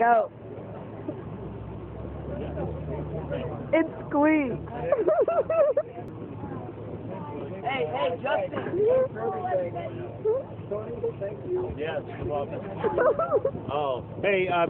Go. It squeaks. Hey, hey, Justin. Yes, you're welcome. Oh, hey, uh,